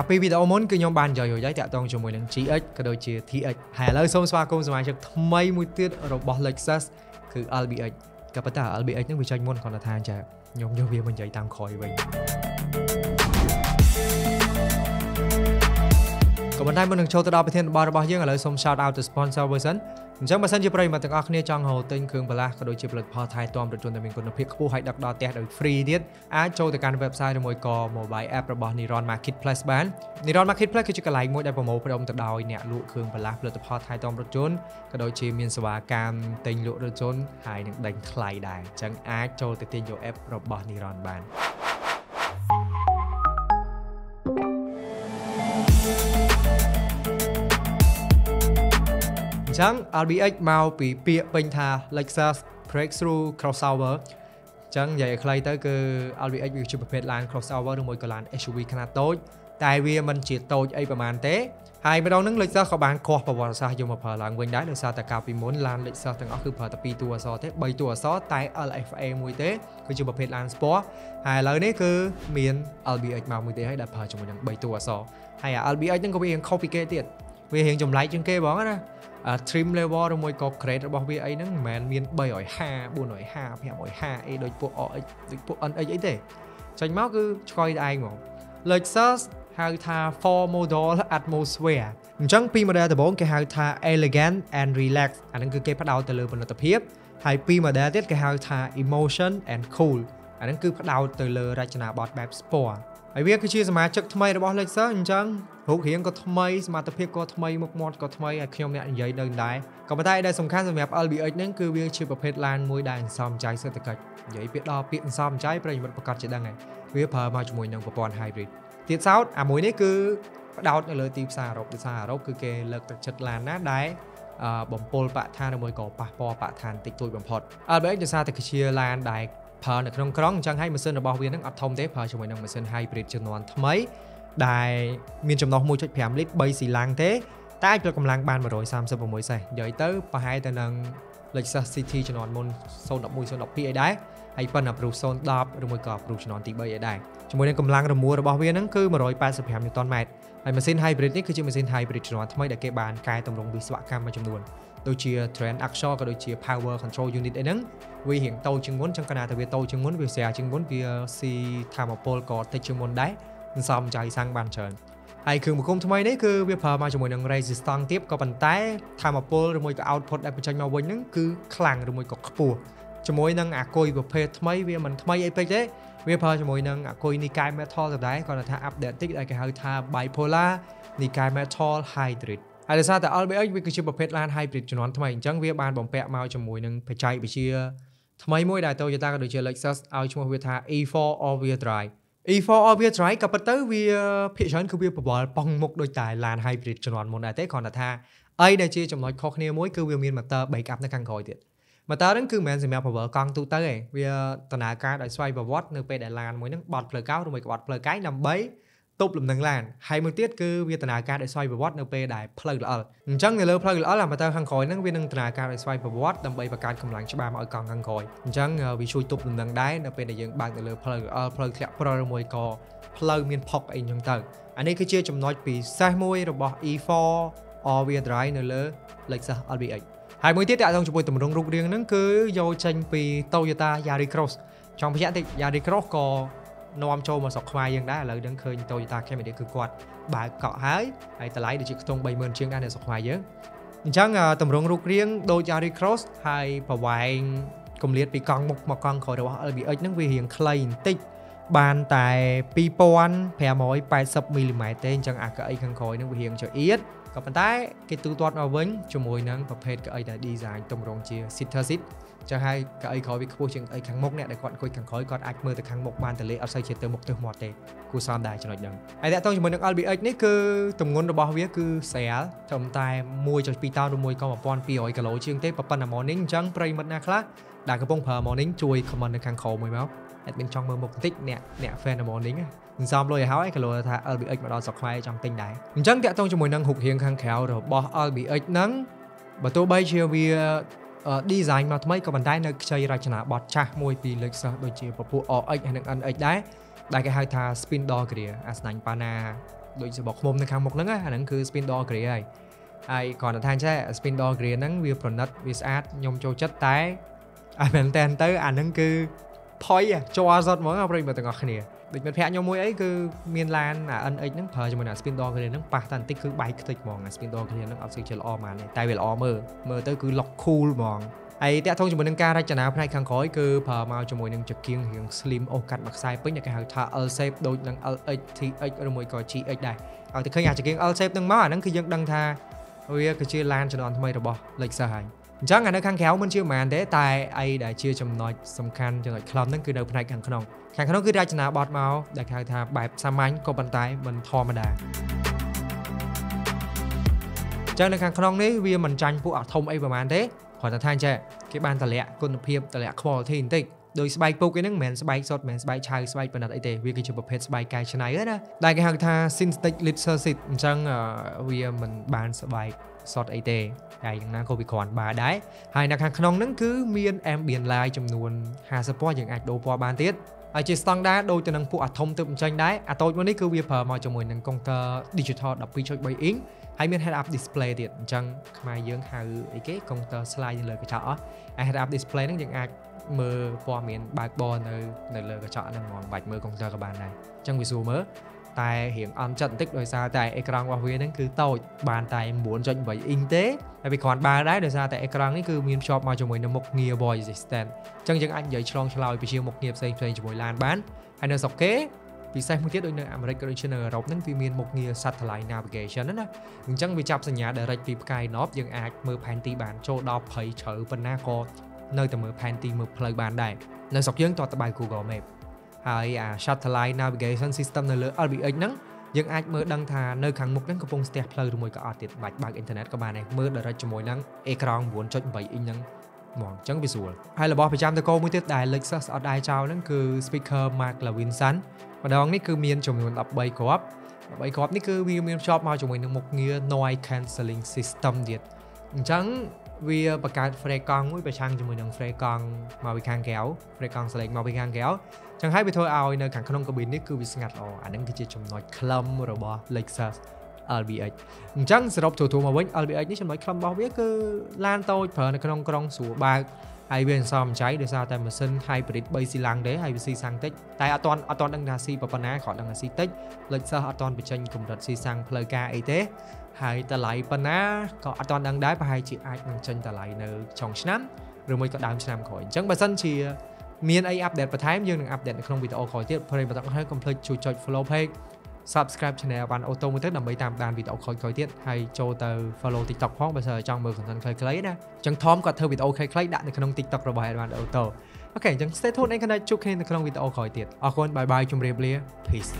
កាលពីវីដេអូមុនគឺខ្ញុំបាននិយាយរួចហើយតាក់ទងជាមួយនឹង GX ក៏ដូចជា TX ហើយឥឡូវសូមស្វាគមន៍សមាជិកថ្មីមួយទៀតរបស់ Lexus គឺ LBX ក៏ប៉ុន្តែ LBX ហ្នឹងវាចេញមុនគាត់ថាចាខ្ញុំយកវាមកនិយាយតាមក្រោយវិញ ក៏ប៉ុន្តែមុននឹងចូលទៅដល់ប្រធានបទរបស់យើងឥឡូវសូម shout out to sponsor មួយសិនអញ្ចឹងបើសិនជាប្រិយមិត្តទាំងអស់គ្នាចង់រកទិញគ្រឿងបន្លាស់ក៏ដូចជាផលិតផលថែទាំរថយន្តដែលមានគុណភាពខ្ពស់ហើយដឹកដល់ផ្ទះដោយ free ទៀតអាចចូលទៅកាន់ website ឬមួយក៏ mobile app របស់ Niron Marketplace បាន Niron Marketplace គឺជាកន្លែងមួយដែលប្រមូលផ្ដុំទៅដោយអ្នកលក់គ្រឿងបន្លាស់ផលិតផលថែទាំរថយន្តក៏ដូចជាមានសេវាកម្មទិញលក់រថយន្តហើយនឹងដេញថ្លៃដែរអញ្ចឹងអាចចូលទៅទិញយក app របស់ Niron បាន ចឹង RBX មកពីពាក្យពេញថា Lexus Breakthrough Crossover ចឹងនិយាយឲ្យខ្លីទៅគឺ RBX វាជាប្រភេទឡាន crossover ឬមួយក៏ឡាន SUV ខ្នាតតូចតែវាមិនជាតូចអីប្រហែលទេហើយម្ដងហ្នឹង Lexus ក៏បានខុសប្រវត្តិសាស្ត្រយកមកប្រើឡើងវិញដែរដោយសារតែកាលពីមុនឡាន Lexus ទាំងអស់គឺប្រើតែ2តួអក្សរទេ3តួអក្សរតែ LFA មួយទេគឺជាប្រភេទឡាន Sport ហើយឥឡូវនេះគឺមាន LBX មកមួយទេហើយដែលប្រើជាមួយនឹង3តួអក្សរហើយ LBX ហ្នឹងក៏វារៀងខុសពីគេទៀតវារៀងចម្លែកជាងគេបងណា trim level ឬមួយក៏ grade របស់វាអីហ្នឹងមិនមែនមាន350 450 550អីដូចពួក RX ដូចពួក NX អីទេចេញមកគឺឆ្កយឯងហ្មង Lexus ហៅថា four model atmosphere អញ្ចឹងពី model ដំបូងគេហៅថា elegant and relax អាហ្នឹងគឺគេផ្ដោតទៅលើផលិតភាពហើយពី model ទៀតគេហៅថា emotion and cool អាហ្នឹងគឺផ្ដោតទៅលើរចនាប័ទ្មបែប sport ហើយវាគឺជាសមាជិកថ្មីរបស់ Lexus អញ្ចឹងរូបរាងក៏ថ្មីសមត្ថភាពក៏ថ្មីមុខមាត់ក៏ថ្មីហើយខ្ញុំអ្នកនិយាយនៅដែរក៏ប៉ុន្តែដែលសំខាន់សម្រាប់ LBX ហ្នឹងគឺវាជាប្រភេទឡានមួយដែលអន្សំចៃសេដ្ឋកិច្ចនិយាយពាក្យដល់ពាក្យអន្សំចៃប្រិយមិត្តប្រកាសជាដឹងហើយវាប្រើមកជាមួយនឹងប្រព័ន្ធ hybrid ទៀតសោតអាមួយនេះគឺផ្ដោតនៅលើទីផ្សារអឺរ៉ុបទីផ្សារអឺរ៉ុបគឺគេលើកទឹកចិត្តឡានណាដែលបំពល់បរិស្ថានឬមួយក៏ប៉ះពាល់បរិស្ថានតិចតួចបំផុត LBX ដោយសារតែគឺជាឡានដែល ប្រើនៅក្នុងក្រុងអញ្ចឹងហើយម៉ាស៊ីនរបស់វានឹងអត់ធំទេប្រើជាមួយនឹងម៉ាស៊ីន hybrid ជំនាន់ថ្មី ដែលមានចំណុះ1.5លីត្រ3ស៊ីឡាំងទេតែអាចផលិតកម្លាំងបាន136សេះនិយាយទៅប្រហែលទៅនឹង Lexus CT ជំនាន់មុន011 012អីដែរហើយប៉ុន្តែ Proof 010ឬមួយក៏ Proof ជំនាន់ទី3អីដែរ ជាមួយនឹងកម្លាំងរមួលរបស់វាហ្នឹងគឺ185 Nm ហើយម៉ាស៊ីន hybrid នេះគឺជាម៉ាស៊ីន hybrid ជំនាន់ថ្មីដែលគេបានកែតម្រង់វិស្វកម្មមួយចំនួនដូចជា Trend Axle ក៏ដូចជា Power Control Unit អីហ្នឹងវារៀងតូចជាងមុនចឹងកាលណាតែវាតូចជាងមុនវាស្រាជាងមុនវាស៊ីធម្មពលក៏តិចជាងមុនដែរមិនសមចៃសាំងបានច្រើនហើយគ្រឿងបង្គុំថ្មីនេះគឺវាប្រើមកជាមួយនឹង resistance ទៀតក៏ប៉ុន្តែធម្មពលឬមួយក៏ output ដែលបញ្ចេញមកវិញហ្នឹងគឺខ្លាំងឬមួយក៏ខ្ពស់ជាមួយនឹងអាគុយប្រភេទថ្មីវាមិនថ្មីអីពេកទេ វាប្រើជាមួយនឹងអាគុយ Nikkei Metal ដដែលគាត់ថា update តិចដែលគេហៅថា bipolar Nikkei Metal Hybrid ហើយដោយសារតែ LBX វាគឺជាប្រភេទឡាន hybrid ជំនាន់ថ្មីអញ្ចឹងវាបានបំពាក់មកជាមួយនឹងបច្ចេកវិទ្យាថ្មីមួយដែល Toyota ក៏ដូចជា Lexus ឲ្យឈ្មោះវាថា E4 All-wheel drive E4 All-wheel drive ក៏ប៉ុន្តែវាភាគច្រើនគឺវាប្រវល់ប៉ង់មុខដូចតែឡាន hybrid ជំនាន់មុនដែរទេគ្រាន់តែថាអីដែលជាចំណុចខុសគ្នាមួយគឺវាមាន motor backup នៅខាងក្រោយទៀត motor ហ្នឹងគឺមិនមែនសម្រាប់ប្រវល់កង់ទូទៅទេវាដំណើរការដោយស្វ័យប្រវត្តិនៅពេលដែលឡានមួយហ្នឹងបត់ផ្លូវកោឬមួយក្បត់ផ្លូវកាយដើម្បីទប់លំនឹងឡានហើយមួយទៀតគឺវាដំណើរការដោយស្វ័យប្រវត្តិនៅពេលដែលផ្លូវល្អិលអញ្ចឹងនៅលើផ្លូវល្អិលអាម៉ូទ័រខាងក្រោយហ្នឹងវានឹងដំណើរការដោយស្វ័យប្រវត្តិដើម្បីបង្កើនកម្លាំងច្បាមឲ្យកង់ខាងក្រោយអញ្ចឹងវាជួយទប់លំនឹងដែរនៅពេលដែលយើងបើកទៅលើផ្លូវល្អិលផ្លូវធ្លាក់ព្រិលមួយក៏ផ្លូវមានផុកអីអញ្ចឹងទៅអានេះគឺជាចំណុចពិសេសមួយរបស់ E4 all-wheel drive នៅលើ Lexus LBX ហើយមួយទៀតតាក់ទងជាមួយទម្រង់រូបរាងហ្នឹងគឺយកចេញពី Toyota Yaris Cross ចង់បញ្ជាក់តិច Yaris Cross ក៏នាំចូលមកស្រុកខ្មែរយើងដែរឥឡូវហ្នឹងឃើញ Toyota Camry គឺគាត់បើកកក់ហើយហើយតម្លៃដូចជាខ្ទង់30000ជាងដែរនៅស្រុកខ្មែរយើងអញ្ចឹងតម្រង់រូបរាងដូច Yaris Cross ហើយប្រវែងគម្លាតពីកង់មុខមកកង់ក្រោយរបស់ LBX ហ្នឹងវារៀងខ្លីបន្តិចបានតែ2580មីលីម៉ែត្រទេអញ្ចឹងអាកៅអីខាងក្រោយនឹងវារៀងចៀត ក៏ប៉ុន្តែគេទូទាត់មកវិញជាមួយនឹងប្រភេទកៅអីដែល design ទម្រង់ជា sitter seat ចឹងហើយកៅអីក្រោយវាខ្ពស់ជាងអីខាងមុខអ្នកដែលគាត់អង្គុយខាងក្រោយគាត់អាចមើលទៅខាងមុខបានតលេអត់សូវជាទៅមុខទៅមាត់ទេគូសំដែរចំណុចហ្នឹងហើយតើតើជាមួយនឹង LBX នេះគឺទម្ងន់របស់វាគឺស្រាលត្រឹមតែ1.2តោនឬ1.1200គីឡូជាងទេប៉ុន្តែ morning អញ្ចឹងប្រិមិត្តណាខ្លះ ដែលកំពុងប្រើ morning ជួយ comment នៅខាងក្រោមមួយមក admin ចង់មើលមុខបន្តិចអ្នកអ្នក fan morning សន្សំលុយឲ្យហើយក៏លោថា LBX មកដល់ស្រុកខ្មែរចង់ទិញដែរអញ្ចឹងតាក់ទងជាមួយនឹងហុករៀងខាងក្រៅរបស់ LBX ហ្នឹងបើទោះបីជាវា design មកថ្មីក៏ប៉ុន្តែនៅខ្ចីរចនាប័ទ្មចាស់មួយពី Lexus ដូចជាពពួក RX ហើយនិង NX ដែរដែលគេហៅថា spin door gear អាស្នាញប៉ាណាដូចសបកឃុំនៅខាងមុខហ្នឹងអាហ្នឹងគឺ spin door grey ហើយហើយគ្រាន់តែថាចេះ spin door grey ហ្នឹងវាប្រណិតវាស្អាតខ្ញុំចូលចិត្តតែ អាមែនតែនទៅអាហ្នឹងគឺផុយជ័រសតហ្មងប្រិយមិត្តទាំងអស់គ្នាដូចមិត្តភក្តិខ្ញុំមួយអីគឺមានឡានអា NX ហ្នឹងប្រើជាមួយនឹង spin door grey ហ្នឹងប៉ះតែបន្តិចគឺបែកខ្ទេចហ្មងអា spin door grey ហ្នឹងអត់សូវជាល្អហ្មងតែវាល្អមើលមើលទៅគឺ lock cool ហ្មងហើយតាក់ទងជាមួយនឹងការរចនាផ្នែកខាងក្រោយគឺប្រើមកជាមួយនឹងចង្គៀងរៀង slim អូសកាត់មួយខ្សែពេញគេហៅថា L shape ដូចនឹង LX TX ឬមួយក៏ GX ដែរហើយតែឃើញអាចង្គៀង L shape ហ្នឹងមកអាហ្នឹងគឺយើងដឹងថាវាគឺជាឡានជំនាន់ថ្មីរបស់ Lexus ហើយ អញ្ចឹងអានៅខាងក្រៅមិនជាប៉ុន្មានទេតែអីដែលជាចំណុចសំខាន់ចំណុចខ្លឹមហ្នឹងគឺនៅផ្នែកខាងក្នុងខាងក្នុងគឺរចនាបថមកដែលគេហៅថាបែបសាមញ្ញក៏ប៉ុន្តែមិនធម្មតាចឹងនៅខាងក្នុងនេះវាមិនចាញ់ពួកអាធំអីប្រហែលទេគ្រាន់តែថាចេះគេបានតម្លាក់គុណភាពតម្លាក់ quality បន្តិច ដោយស្បែកពុកឯហ្នឹងមិនមែនស្បែកសុទ្ធមិនមែនស្បែកឆៅស្បែកប៉និតអីទេវាគឺជាប្រភេទស្បែកកែច្នៃណាដែលគេហៅថា synthetic lip surface អញ្ចឹងវាមិនបានស្បែកសុទ្ធអីទេតែយ៉ាងណាក៏វាគ្រាន់បើដែរហើយនៅខាងក្នុងហ្នឹងគឺមាន ambient light ចំនួន50ពណ៌យើងអាចដូរពណ៌បានទៀត ហើយជាស្តង់ដារដូចទៅនឹងពួកអាធំទើបអញ្ចឹងដែរអាតូចមួយនេះគឺវាប្រើមកជាមួយនឹងកុងទ័រ digital 12.3 inch ហើយមាន head up display ទៀតអញ្ចឹងខ្មែរយើងហៅអីគេកុងទ័រ slide នៅលើកញ្ចក់អស់ហើយ head up display ហ្នឹងយើងអាចមើលព័ត៌មានបើកបរនៅនៅលើកញ្ចក់ហ្នឹងហ្មងបាច់មើលកុងទ័រក៏បានដែរអញ្ចឹងវាស្រួលមើល តែរៀងអន់ចិត្តបន្តិចដោយសារតែអេក្រង់របស់វាហ្នឹងគឺតូចបានតែ9.8អ៊ីងទេហើយវាគ្រាន់បើដែរដោយសារតែអេក្រង់នេះគឺមានភ្ជាប់មកជាមួយនឹងមុខងារ voice assistant អញ្ចឹងយើងអាចនិយាយឆ្លងឆ្លើយពីជាមុខងារផ្សេងផ្សេងជាមួយឡានបានហើយនៅស្រុកគេពិសេសមួយទៀតដូចនៅអាមេរិកក៏ដូចជានៅអឺរ៉ុបហ្នឹងវាមានមុខងារ satellite navigation ណាអញ្ចឹងវាចាប់សញ្ញា direct ពីផ្កាយ knob យើងអាចមើលផែនទីបានចូលដល់ព្រៃជ្រៅប៉ុណ្ណាក៏នៅតែមើលផែនទីមើលផ្លូវបានដែរនៅស្រុកយើងតតបៅ Google Map ហើយអា satellite navigation system នៅលើ LBX ហ្នឹងយើងអាចមើលដឹងថានៅខាងមុខហ្នឹងកំពុងស្ទះផ្លូវឬមួយក៏អត់ទៀតបាច់បើកអ៊ីនធឺណិតក៏បានដែរមើល direct ជាមួយនឹងអេក្រង់9.8អ៊ីងហ្នឹងហ្មងអញ្ចឹងវាស្រួលហើយរបស់ប្រចាំតកោមួយទៀតដែល Lexus អត់ដែរចោលហ្នឹងគឺ speaker Mark Levinson ម្ដងនេះគឺមានចំនួន13គ្រាប់13គ្រាប់នេះគឺវាមានភ្ជាប់មកជាមួយនឹងមុខងារ noise cancelling system ទៀតអញ្ចឹង វាបង្កើត frame កង់មួយប្រឆាំងជាមួយនឹង frame កង់មកពីខាងក្រៅ frame កង់សលេងមកពីខាងក្រៅចឹងហើយវាធ្វើឲ្យនៅខាងក្នុង cabin នេះគឺវាស្ងាត់ល្អអានឹងគឺជាចំណុចខ្លឹមរបស់ Lexus LBX អញ្ចឹងសរុបទូទៅមកវិញ LBX នេះចំណុចខ្លឹមរបស់វាគឺឡានតូចប្រើនៅក្នុងក្រុងស្រួលបើក ហើយវាអន្សមចៃដោយសារតែម៉ាស៊ីន hybrid 3ស៊ីឡាំងទេហើយវាស៊ីសាំងតិចតែអត់ទាន់អត់ទាន់ដឹងថាស៊ីប៉ុណ្ណាគ្រាន់ដឹងថាស៊ីតិច Lexus អត់ទាន់បញ្ចេញកម្រិតស៊ីសាំងផ្លូវការអីទេហើយតម្លៃប៉ុណ្ណាក៏អត់ទាន់ដឹងដែរប្រហែលជាអាចនឹងចេញតម្លៃនៅចុងឆ្នាំឬមួយក៏ដើមឆ្នាំក្រោយអញ្ចឹងបើសិនជាមានអីអាប់ដេតបន្ថែមយើងនឹងអាប់ដេតនៅក្នុងវីដេអូក្រោយទៀតព្រមបន្តហើយកុំភ្លេចជួយចុច follow page subscribe channel បានអូតូមួយទៅដើម្បីតាមដានវីដេអូក្រោយៗទៀតហើយចូលទៅ follow TikTok ផងបើសិនចង់មើល content ខ្លីៗណាអញ្ចឹង Tom គាត់ធ្វើវីដេអូខ្លីៗដាក់នៅក្នុង TikTok របស់ Advan Auto អូខេអញ្ចឹង stay tuned ឯងគណៈជួបគ្នានៅក្នុងវីដេអូក្រោយទៀតអរគុណបាយបាយជម្រាបលា peace